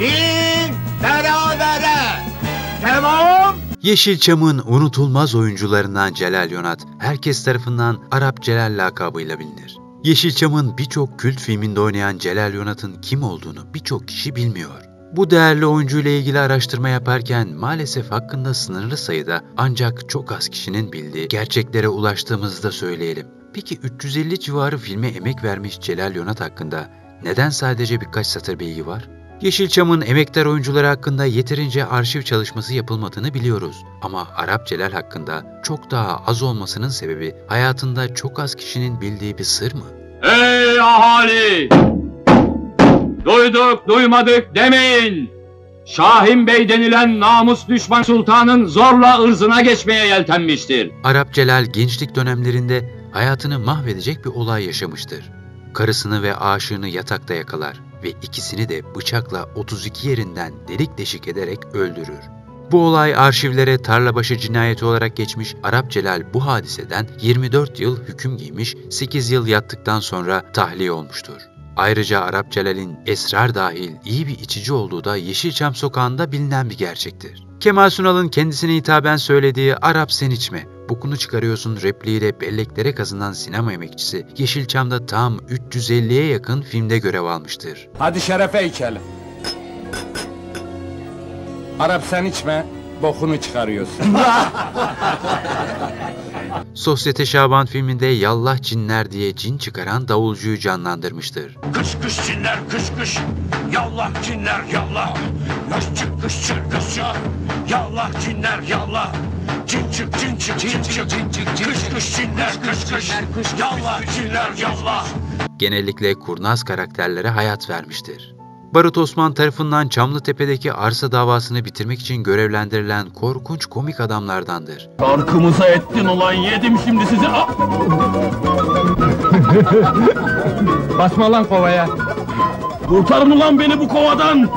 Bir berabere. Tamam. Yeşilçam'ın unutulmaz oyuncularından Celal Yonat, herkes tarafından Arap Celal lakabıyla bilinir. Yeşilçam'ın birçok kült filminde oynayan Celal Yonat'ın kim olduğunu birçok kişi bilmiyor. Bu değerli oyuncuyla ilgili araştırma yaparken maalesef hakkında sınırlı sayıda ancak çok az kişinin bildiği gerçeklere ulaştığımızı da söyleyelim. Peki 350 civarı filme emek vermiş Celal Yonat hakkında neden sadece birkaç satır bilgi var? Yeşilçam'ın emektar oyuncuları hakkında yeterince arşiv çalışması yapılmadığını biliyoruz. Ama Arap Celal hakkında çok daha az olmasının sebebi hayatında çok az kişinin bildiği bir sır mı? Ey ahali! Duyduk duymadık demeyin. Şahin Bey denilen namus düşman sultanın zorla ırzına geçmeye yeltenmiştir. Arap Celal gençlik dönemlerinde hayatını mahvedecek bir olay yaşamıştır. Karısını ve aşığını yatakta yakalar ve ikisini de bıçakla 32 yerinden delik deşik ederek öldürür. Bu olay arşivlere tarlabaşı cinayeti olarak geçmiş Arap Celal bu hadiseden 24 yıl hüküm giymiş, 8 yıl yattıktan sonra tahliye olmuştur. Ayrıca Arap Celal'in esrar dahil iyi bir içici olduğu da Yeşilçam sokağında bilinen bir gerçektir. Kemal Sunal'ın kendisine hitaben söylediği Arap sen içme, bokunu çıkarıyorsun repliğiyle belleklere kazınan sinema emekçisi Yeşilçam'da tam 350'ye yakın filmde görev almıştır. Hadi şerefe içelim. Arap sen içme, bokunu çıkarıyorsun. Sosyete Şaban filminde Yallah Cinler diye cin çıkaran davulcuyu canlandırmıştır. Kış kış cinler kış kış. Yallah cinler yallah. Kış çık kış çık kış çık. Yallah cinler yallah. Cin çık cin çık cin çık cin çık kış kış cinler kış kış. Yallah cinler yallah. Genellikle kurnaz karakterlere hayat vermiştir. Barut Osman tarafından Çamlıtepe'deki arsa davasını bitirmek için görevlendirilen korkunç komik adamlardandır. Arkamıza ettin ulan yedim şimdi sizi. Basma lan kovaya. Kurtarın ulan beni bu kovadan.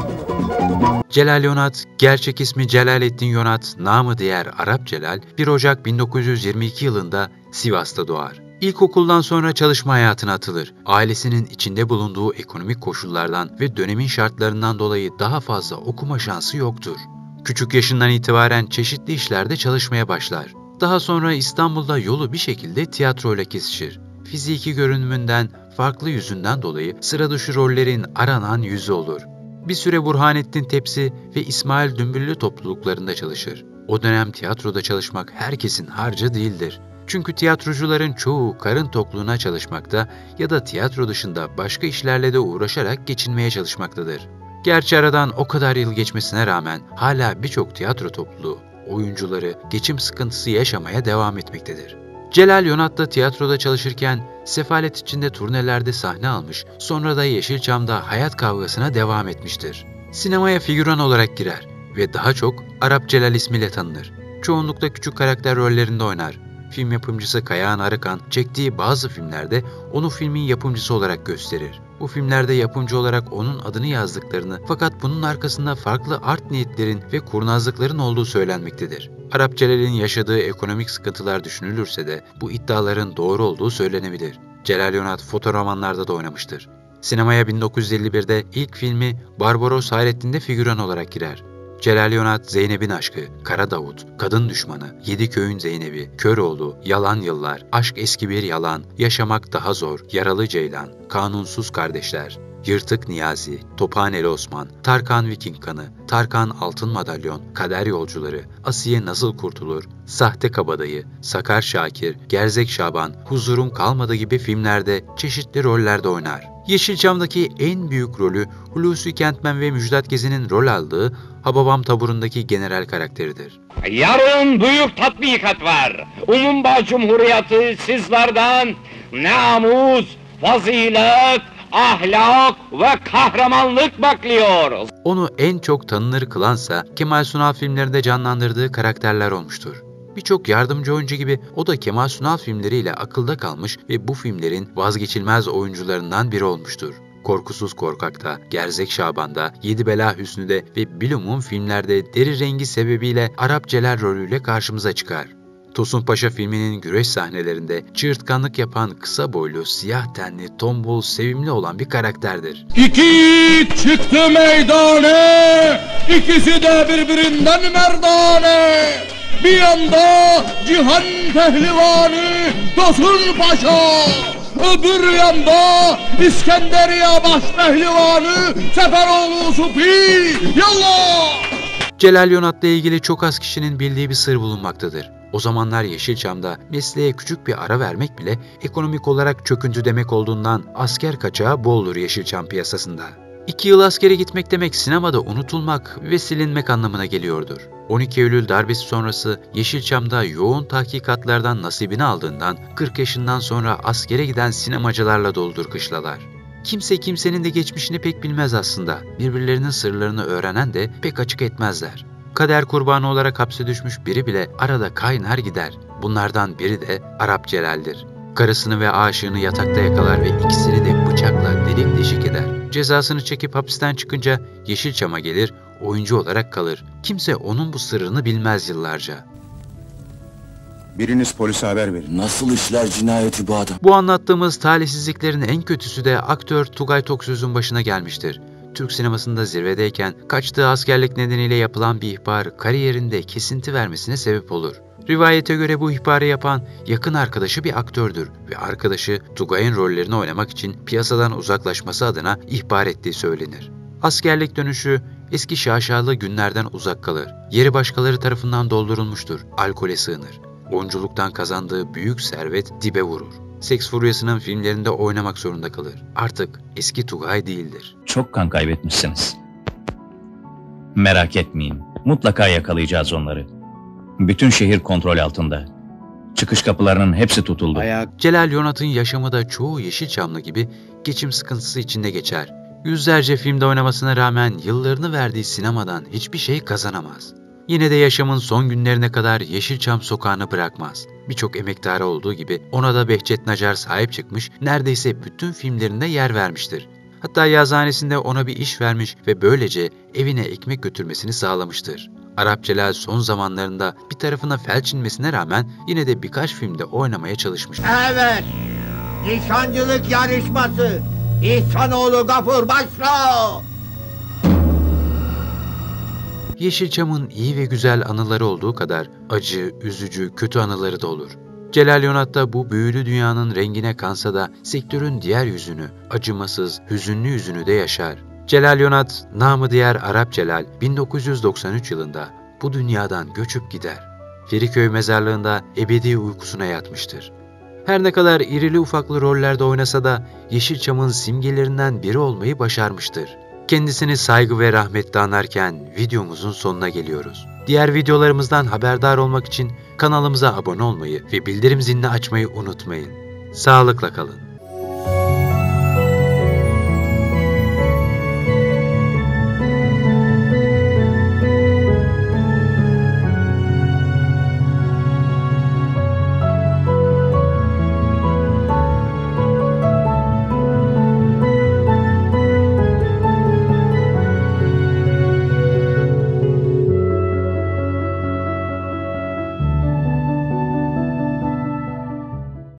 Celal Yonat, gerçek ismi Celalettin Yonat, namı diğer Arap Celal, 1 Ocak 1922 yılında Sivas'ta doğar. İlkokuldan sonra çalışma hayatına atılır. Ailesinin içinde bulunduğu ekonomik koşullardan ve dönemin şartlarından dolayı daha fazla okuma şansı yoktur. Küçük yaşından itibaren çeşitli işlerde çalışmaya başlar. Daha sonra İstanbul'da yolu bir şekilde tiyatroyla kesişir. Fiziki görünümünden, farklı yüzünden dolayı sıra dışı rollerin aranan yüzü olur. Bir süre Burhanettin Tepsi ve İsmail Dümbüllü topluluklarında çalışır. O dönem tiyatroda çalışmak herkesin harcı değildir. Çünkü tiyatrocuların çoğu karın tokluğuna çalışmakta ya da tiyatro dışında başka işlerle de uğraşarak geçinmeye çalışmaktadır. Gerçi aradan o kadar yıl geçmesine rağmen hala birçok tiyatro topluluğu, oyuncuları geçim sıkıntısı yaşamaya devam etmektedir. Celal Yonat da tiyatroda çalışırken sefalet içinde turnelerde sahne almış, sonra da Yeşilçam'da hayat kavgasına devam etmiştir. Sinemaya figüran olarak girer ve daha çok Arap Celal ismiyle tanınır. Çoğunlukla küçük karakter rollerinde oynar. Film yapımcısı Kayahan Arıkan çektiği bazı filmlerde onu filmin yapımcısı olarak gösterir. Bu filmlerde yapımcı olarak onun adını yazdıklarını fakat bunun arkasında farklı art niyetlerin ve kurnazlıkların olduğu söylenmektedir. Arap Celal'in yaşadığı ekonomik sıkıntılar düşünülürse de bu iddiaların doğru olduğu söylenebilir. Celal Yonat fotoromanlarda da oynamıştır. Sinemaya 1951'de ilk filmi Barbaros Hayrettin'de figüran olarak girer. Celal Yonat, Zeynep'in aşkı, Kara Davut, Kadın Düşmanı, Yedi Köyün Zeynep'i, Köroğlu, Yalan Yıllar, Aşk Eski Bir Yalan, Yaşamak Daha Zor, Yaralı Ceylan, Kanunsuz Kardeşler, Yırtık Niyazi, Tophaneli Osman, Tarkan Viking Kanı, Tarkan Altın Madalyon, Kader Yolcuları, Asiye Nasıl Kurtulur, Sahte Kabadayı, Sakar Şakir, Gerzek Şaban, Huzurum Kalmadı gibi filmlerde çeşitli rollerde oynar. Yeşilçam'daki en büyük rolü Hulusi Kentmen ve Müjdat Gezi'nin rol aldığı Hababam taburundaki general karakteridir. Yarın büyük tatbikat var. Umumba Cumhuriyeti sizlerden namus, fazilet, ahlak ve kahramanlık bekliyor. Onu en çok tanınır kılansa Kemal Sunal filmlerinde canlandırdığı karakterler olmuştur. Birçok yardımcı oyuncu gibi o da Kemal Sunal filmleriyle akılda kalmış ve bu filmlerin vazgeçilmez oyuncularından biri olmuştur. Korkusuz Korkak'ta, Gerzek Şaban'da, Yedi Bela Hüsnü'de ve bilumum filmlerde deri rengi sebebiyle Arap Celal rolüyle karşımıza çıkar. Tosun Paşa filminin güreş sahnelerinde çığırtkanlık yapan kısa boylu, siyah tenli, tombul, sevimli olan bir karakterdir. İki çıktı meydane, ikisi de birbirinden merdane. Bir yanda Cihan Pehlivanı Tosun Paşa, öbür yanda İskenderiye Baş Pehlivanı Seferoğlu Supi. Yallah! Celal Yonat'la ilgili çok az kişinin bildiği bir sır bulunmaktadır. O zamanlar Yeşilçam'da mesleğe küçük bir ara vermek bile ekonomik olarak çöküntü demek olduğundan asker kaçağı boldur Yeşilçam piyasasında. İki yıl askere gitmek demek sinemada unutulmak ve silinmek anlamına geliyordur. 12 Eylül darbesi sonrası Yeşilçam'da yoğun tahkikatlardan nasibini aldığından 40 yaşından sonra askere giden sinemacılarla doldur kışlalar. Kimse kimsenin de geçmişini pek bilmez aslında. Birbirlerinin sırlarını öğrenen de pek açık etmezler. Kader kurbanı olarak hapse düşmüş biri bile arada kaynar gider. Bunlardan biri de Arap Celal'dir. Karısını ve aşığını yatakta yakalar ve ikisini de bıçakla delik deşik eder. Cezasını çekip hapisten çıkınca Yeşilçam'a gelir, oyuncu olarak kalır. Kimse onun bu sırrını bilmez yıllarca. Biriniz polise haber verin. Nasıl işler cinayeti bu adam? Bu anlattığımız talihsizliklerin en kötüsü de aktör Tugay Toksöz'ün başına gelmiştir. Türk sinemasında zirvedeyken kaçtığı askerlik nedeniyle yapılan bir ihbar kariyerinde kesinti vermesine sebep olur. Rivayete göre bu ihbarı yapan yakın arkadaşı bir aktördür ve arkadaşı Tugay'ın rollerini oynamak için piyasadan uzaklaşması adına ihbar ettiği söylenir. Askerlik dönüşü eski şaşalı günlerden uzak kalır. Yeri başkaları tarafından doldurulmuştur. Alkole sığınır. Oyunculuktan kazandığı büyük servet dibe vurur. Seks furyasının filmlerinde oynamak zorunda kalır. Artık eski Tugay değildir. Çok kan kaybetmişsiniz. Merak etmeyin. Mutlaka yakalayacağız onları. Bütün şehir kontrol altında. Çıkış kapılarının hepsi tutuldu. Celal Yonat'ın yaşamı da çoğu Yeşilçamlı gibi geçim sıkıntısı içinde geçer. Yüzlerce filmde oynamasına rağmen yıllarını verdiği sinemadan hiçbir şey kazanamaz. Yine de yaşamın son günlerine kadar Yeşilçam sokağını bırakmaz. Birçok emektarı olduğu gibi ona da Behçet Nacar sahip çıkmış, neredeyse bütün filmlerinde yer vermiştir. Hatta yazhanesinde ona bir iş vermiş ve böylece evine ekmek götürmesini sağlamıştır. Arap Celal son zamanlarında bir tarafına felç inmesine rağmen yine de birkaç filmde oynamaya çalışmış. Evet. Nişancılık yarışması. İhsanoğlu Gafur başla. Yeşilçam'ın iyi ve güzel anıları olduğu kadar acı, üzücü, kötü anıları da olur. Celal Yonat da bu büyülü dünyanın rengine kansa da sektörün diğer yüzünü, acımasız, hüzünlü yüzünü de yaşar. Celal Yonat, namı diğer Arap Celal, 1993 yılında bu dünyadan göçüp gider. Feriköy mezarlığında ebedi uykusuna yatmıştır. Her ne kadar irili ufaklı rollerde oynasa da Yeşilçam'ın simgelerinden biri olmayı başarmıştır. Kendisini saygı ve rahmetle anarken videomuzun sonuna geliyoruz. Diğer videolarımızdan haberdar olmak için kanalımıza abone olmayı ve bildirim zilini açmayı unutmayın. Sağlıkla kalın.